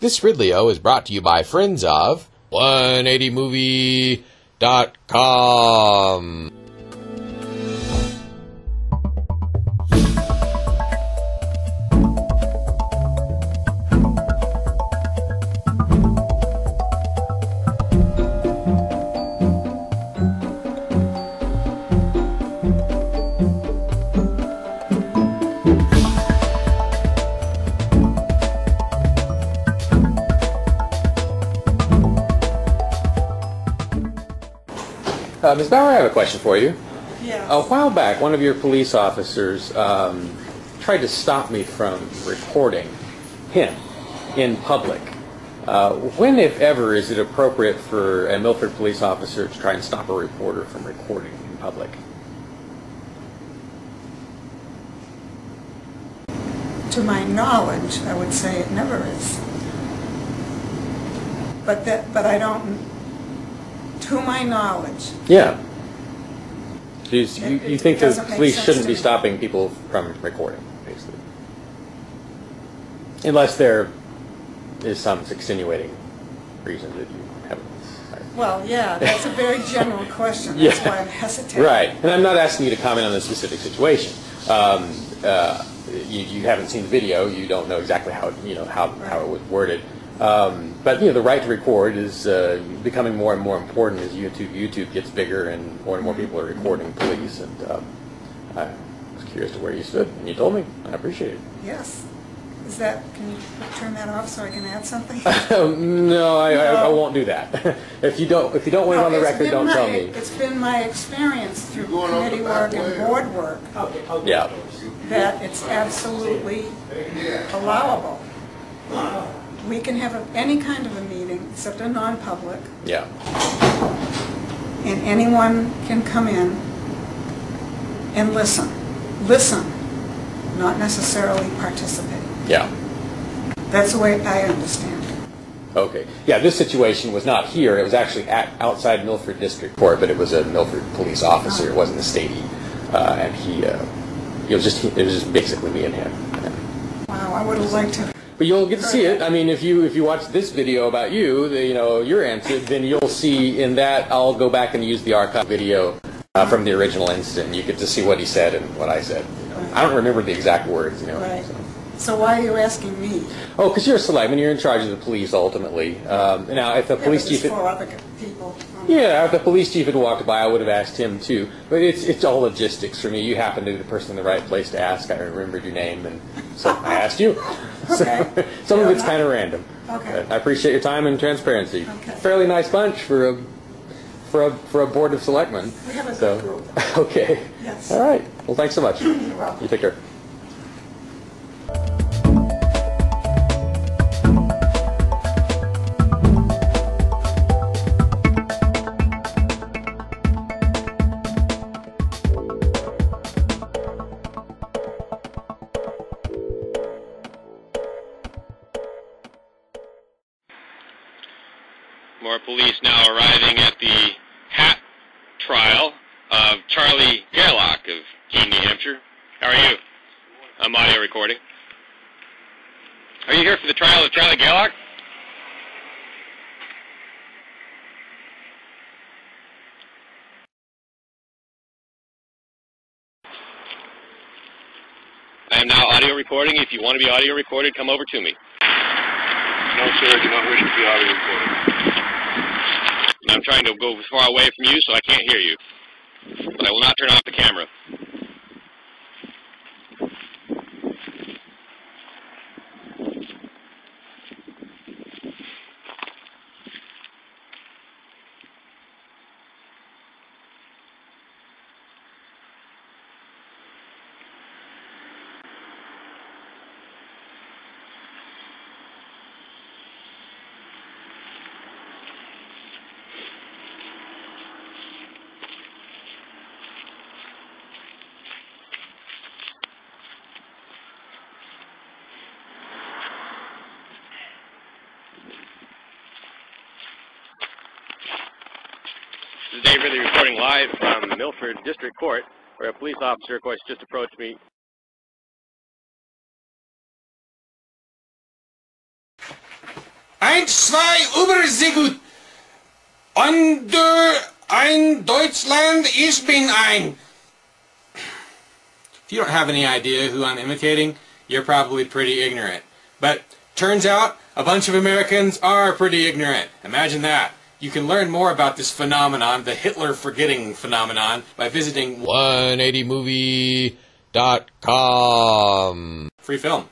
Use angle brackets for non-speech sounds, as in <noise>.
This Ridley-O is brought to you by friends of 180movie.com. Uh, Ms. Bauer, I have a question for you. Yes. A while back, one of your police officers um, tried to stop me from recording him in public. Uh, when, if ever, is it appropriate for a Milford police officer to try and stop a reporter from recording in public? To my knowledge, I would say it never is. But that, but I don't, to my knowledge, Yeah. So you, you, It- you it think the doesn't make police sense shouldn't to be me. stopping people from recording, basically? Unless there is some extenuating reason that you haven't. well, yeah, that's a very general question. <laughs> That's Yeah. why I'm hesitating. Right, and I'm not asking you to comment on the specific situation. Um, uh, you, you haven't seen the video, you don't know exactly how, you know, how, how it was worded. Um, but, you know, the right to record is uh, becoming more and more important as YouTube, YouTube gets bigger and more and more people are recording police. And um, I was curious to where you stood, and you told me. I appreciate it. Yes. Is that, can you turn that off so I can add something? <laughs> no, I, I, I won't do that. <laughs> if you don't, if you don't want it on the record, don't my- tell me. It's been my experience through committee work and board work Yeah, that it's absolutely allowable. We can have a- any kind of a meeting except a non-public, yeah, and anyone can come in and listen. Listen, not necessarily participate. yeah. That's the way I understand it. Okay. Yeah, this situation was not here. It was actually at outside Milford District Court, but it was a Milford police officer. It wasn't a statey, uh, and he. Uh, it was just. It was just basically me and him. Wow, I would have liked to, But you'll get to see it. I mean, if you if you watch this video about you, the, you know your answer, then you'll see in that I'll go back and use the archive video uh, from the original incident. You get to see what he said and what I said. I don't remember the exact words. You know. right. so. So why are you asking me? Oh, because you're a selectman. You're in charge of the police ultimately. Um, now, if the Yeah, police chief. four other people. Um, Yeah, if the police chief had walked by, I would have asked him too. But it's it's all logistics for me. You happen to be the person in the right place to ask. I remembered your name, and so I asked you. <laughs> <laughs> So, Okay. some of it's kind of random. Okay. But I appreciate your time and transparency. Okay. Fairly nice bunch for a for a for a board of selectmen. We have a so, group. <laughs> Okay. Yes. All right. Well, thanks so much. You're welcome. You take care. More police now arriving at the hat trial of Charlie Gerlach of Keene, New Hampshire. How are you? I'm audio recording. Are you here for the trial of Charlie Gerlach? I am now audio recording. If you want to be audio recorded, come over to me. No, sir, I do not wish to be audio recorded. Trying to go far away from you so I can't hear you. But I will not turn off the camera. This is Dave Ridley reporting live from Milford District Court, where a police officer, of course, just approached me. Eins, zwei, über, sehr gut. Under ein Deutschland, ich bin ein. If you don't have any idea who I'm imitating, you're probably pretty ignorant. But turns out, a bunch of Americans are pretty ignorant. Imagine that. You can learn more about this phenomenon, the Hitler forgetting phenomenon, by visiting 180movie.com. Free Film.